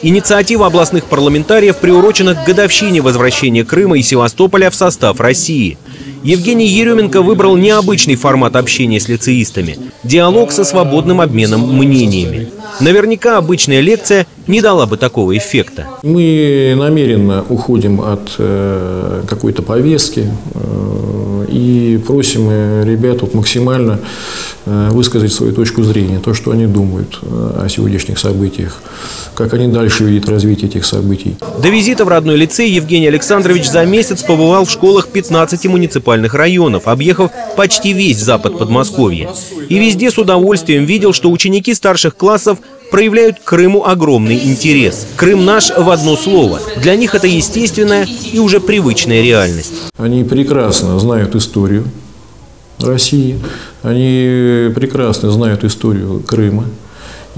Инициатива областных парламентариев приурочена к годовщине возвращения Крыма и Севастополя в состав России. Евгений Еременко выбрал необычный формат общения с лицеистами – диалог со свободным обменом мнениями. Наверняка обычная лекция не дала бы такого эффекта. Мы намеренно уходим от э, какой-то повестки э, и просим э, ребят вот максимально э, высказать свою точку зрения, то, что они думают э, о сегодняшних событиях, как они дальше видят развитие этих событий. До визита в родной лицей Евгений Александрович за месяц побывал в школах 15 муниципальных районов, объехав почти весь запад Подмосковья. И везде с удовольствием видел, что ученики старших классов проявляют к Крыму огромный интерес. Крым наш в одно слово. Для них это естественная и уже привычная реальность. Они прекрасно знают историю России, они прекрасно знают историю Крыма.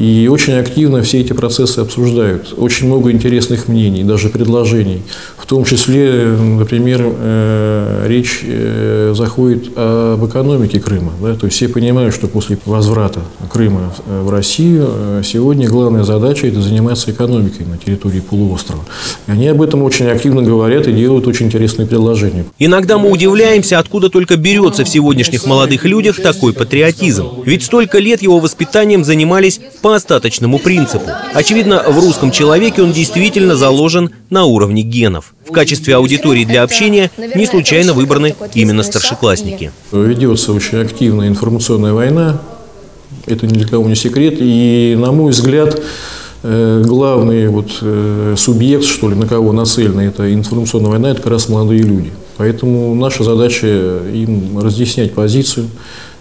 И очень активно все эти процессы обсуждают. Очень много интересных мнений, даже предложений. В том числе, например, э, речь э, заходит об экономике Крыма. Да? То есть все понимают, что после возврата Крыма в Россию э, сегодня главная задача – это заниматься экономикой на территории полуострова. И они об этом очень активно говорят и делают очень интересные предложения. Иногда мы удивляемся, откуда только берется в сегодняшних молодых людях такой патриотизм. Ведь столько лет его воспитанием занимались по остаточному принципу. Очевидно, в русском человеке он действительно заложен на уровне генов. В качестве аудитории для общения не случайно выбраны именно старшеклассники. Ведется очень активная информационная война, это ни для кого не секрет, и, на мой взгляд, э, главный вот э, субъект, что ли, на кого нацелена эта информационная война, это как раз молодые люди. Поэтому наша задача им разъяснять позицию,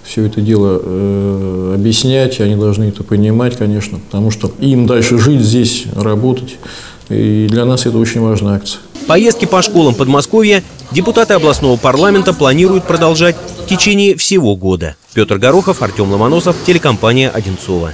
все это дело э, объяснять, они должны это понимать, конечно, потому что им дальше жить здесь, работать. И для нас это очень важная акция. Поездки по школам Подмосковья депутаты областного парламента планируют продолжать в течение всего года. Петр Горохов, Артем Ломоносов, телекомпания «Одинцова».